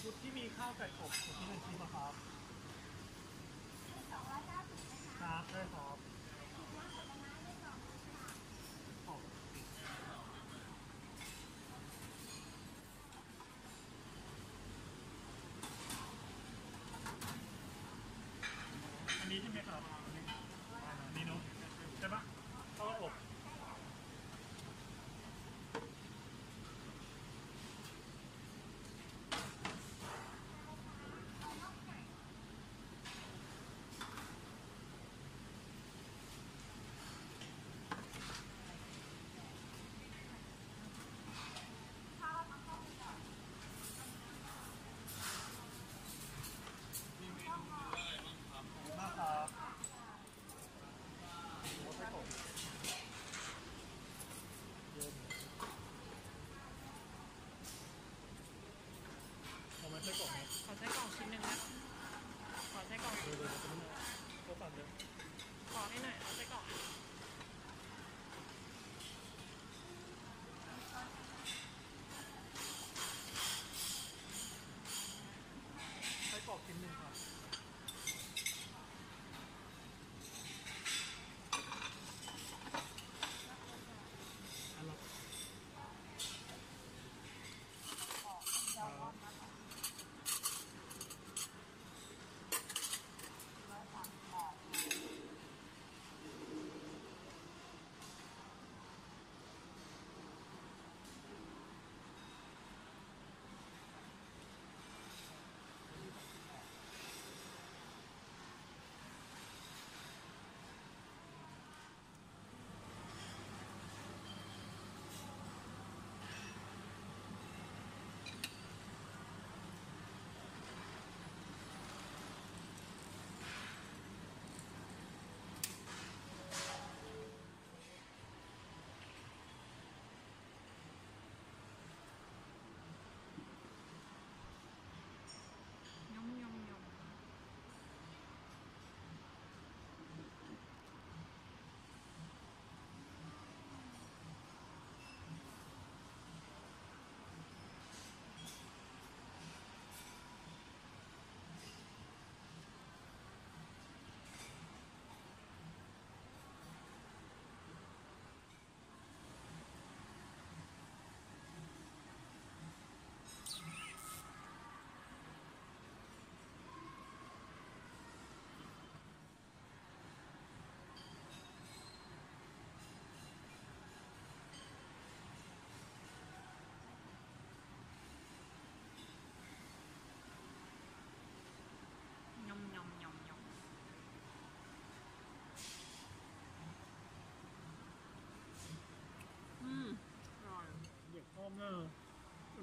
ชุดที่มีข้าวไก่อบชุดที่เป็นชิ้นนะครับครับได้ครับอันนี้ใช่ไหมครับอันนี้เนาะใช่ปะข้าวอบ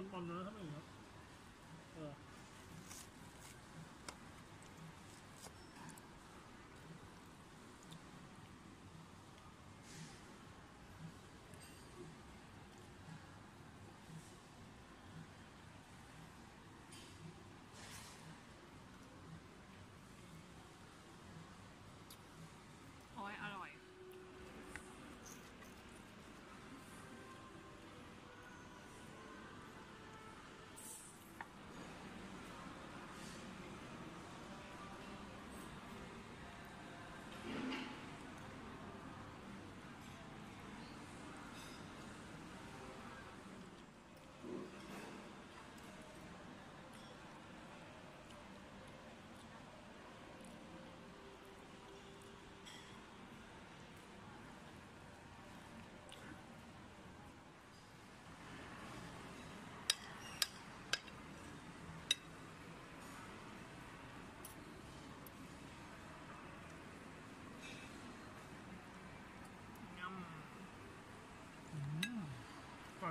คนปอมนะถ้าไม่อย่างนี้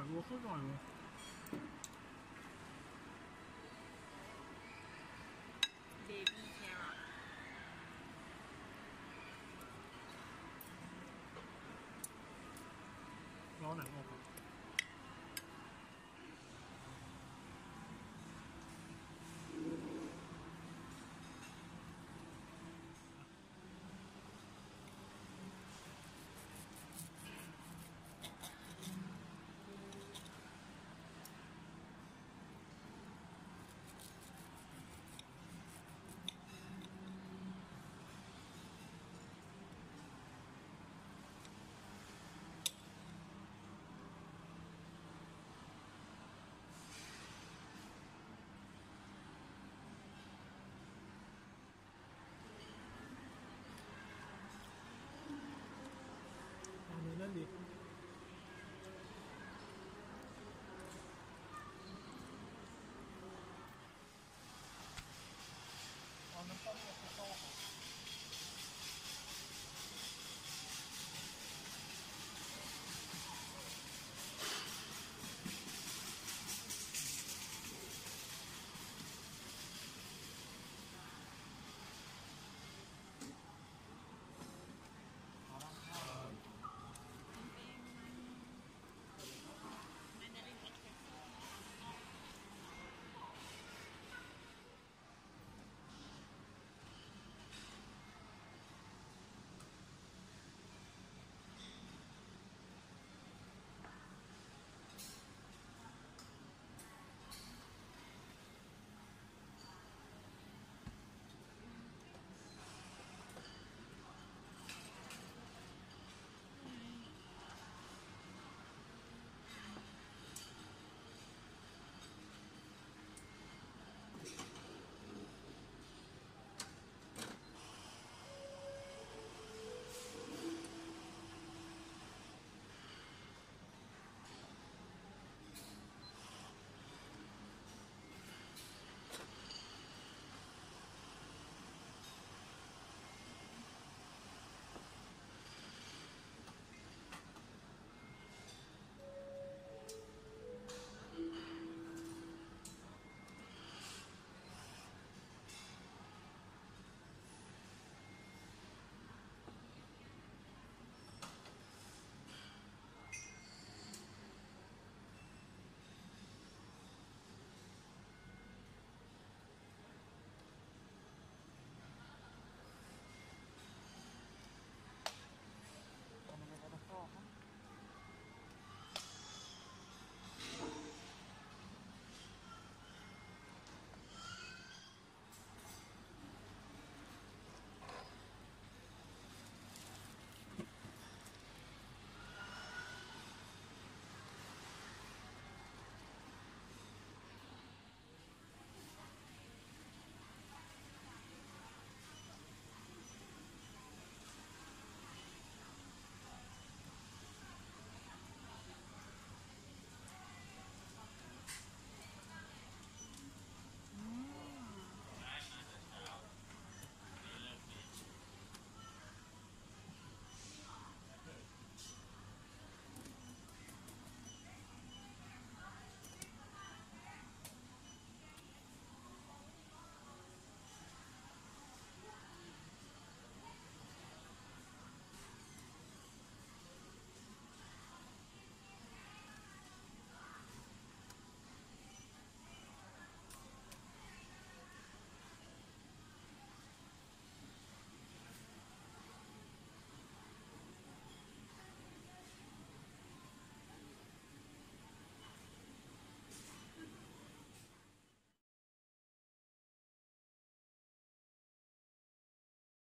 我说这儿。